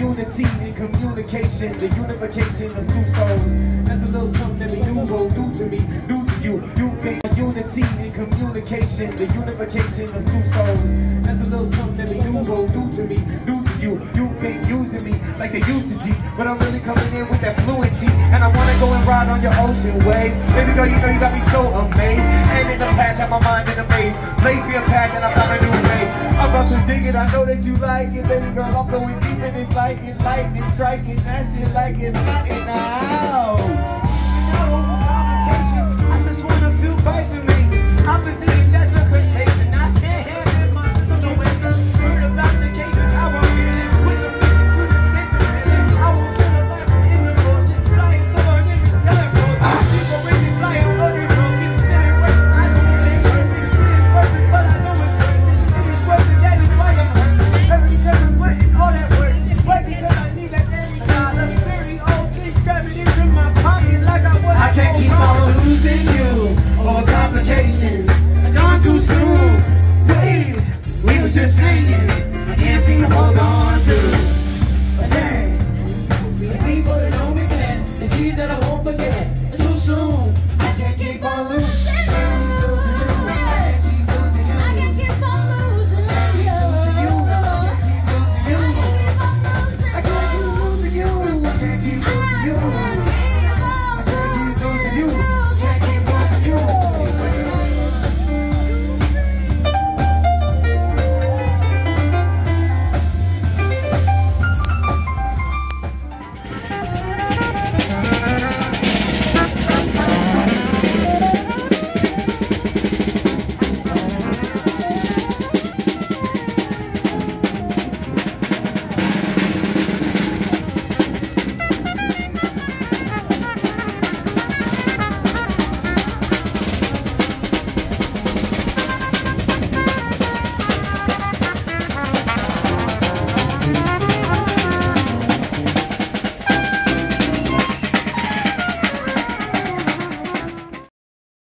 unity in communication, the unification of two souls. That's a little something that we new, new to me, new to you. You bring unity in communication, the unification of two souls. That's a little something that we new, new to me, new to you. You been using me like they used to G, but I'm really coming in with that fluency, and I wanna go and ride on your ocean waves. Baby girl, you know you got me so amazed, and in the past, have my mind in a maze. Place me a path, and I found a new about to dig it, I know that you like it, baby girl. I'm going deep and it's like it, lightning striking, that shit like it's hot house. just hanging, I can't seem to hold on to.